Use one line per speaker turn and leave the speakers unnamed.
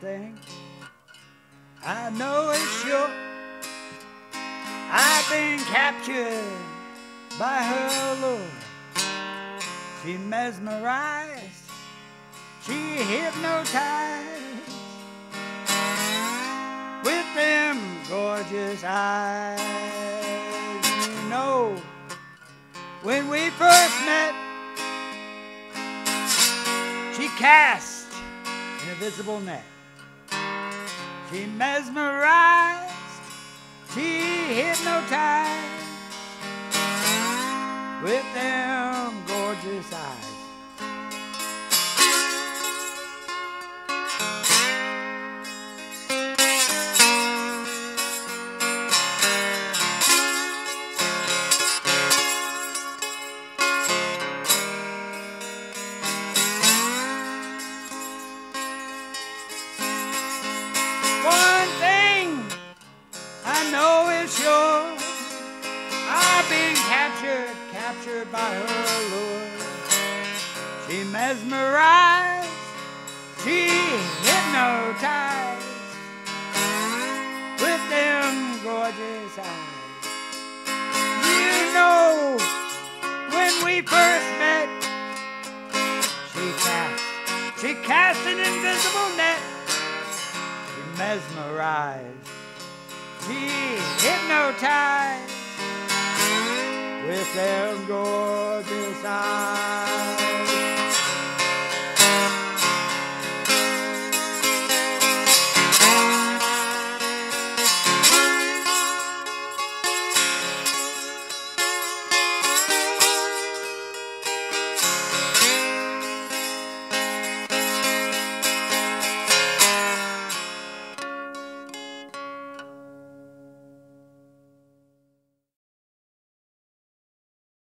thing I know it's sure. I've been captured by her lure. She mesmerized, she hypnotized with them gorgeous eyes. You know, when we first met, she cast an invisible net. She mesmerized, she hypnotized with them gorgeous eyes. Captured, captured by her lure. She mesmerized, she hypnotized with them gorgeous eyes. You know, when we first met, she cast, she cast an invisible net. She mesmerized, she hypnotized them gorgeous.